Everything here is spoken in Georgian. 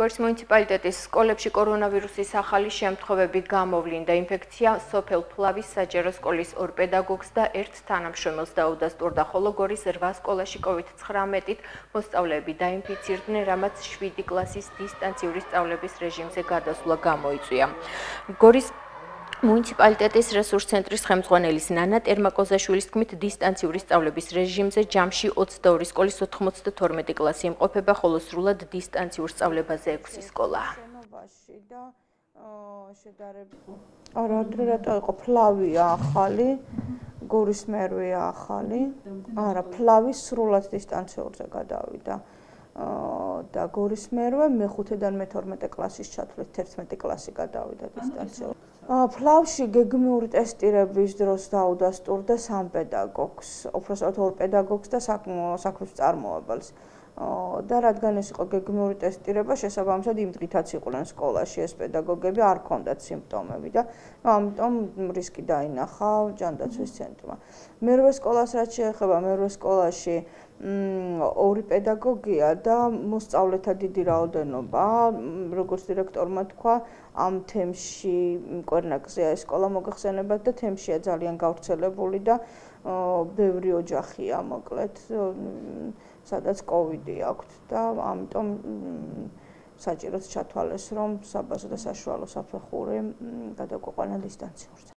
გორის მუნიციპალიტეტის სკოლებში კორონავირუსის ახალი შემთხვევები გამოვლინდა. ინფექცია სოფელ ფლავის საჯარო სკოლის ორ პედაგოგს და ერთ თანამშრომელს დაუდასტურდა, ხოლო გორის 8 სკოლაში COVID-19-ით მოსწავლეები დაინფიცირდნენ, რამაც 7 კლასის დისტანციური სწავლების რეჟიმზე გადასვლა გამოიწვია. გორის მუნიციპალიტეტის რესურს ცენტრის ხელმძღვანელის ნანა ტერმაკოზაშვილის თქმით დისტანციური სწავლების რეჟიმზე ჯამში 22 სკოლის 92 კლასი იმყოფება, ხოლო სრულად დისტანციურ სწავლებაზე 6 სკოლა. არა რატო იყო ფლავია ახალი გორის მერვეა ახალი არა ფლავი სრულად დისტანციურზე გადავიდა და გორის მერვე მე-5-დან მე-12 კლასის ჩათვლით 11 კლასი გადავიდა დისტანციურ. ფლავში გეგმიური ტესტირების დროს დაუდასტურდა სამ პედაგოგს, უბრალოდ ორ პედაგოგს და საქმის წარმოებელს. და რადგან ეს იყო გეგმიური ტესტირება, შესაბამისად იმ დღითაც იყვნენ სკოლაში ეს პედაგოგები, არ ქონდათ სიმპტომები და ამიტომ რისკი დაინახა ჯანდაცვის ცენტრმა. მერვე სკოლას რაც შეეხება მერვე სკოლაში ორი პედაგოგია და მოსწავლეთა დიდი რაოდენობა, როგორც დირექტორმა თქვა, ამ თემში კვერნაკზეა ეს სკოლა მოგახსენებათ და თემშია ძალიან გავრცელებული და ბევრი ოჯახია მოკლედ სადაც კოვიდი აქვს და ამიტომ საჭიროა ჩათვალეს რომ საბაზო და საშუალო საფეხური გადაგვეყვანა დისტანციურად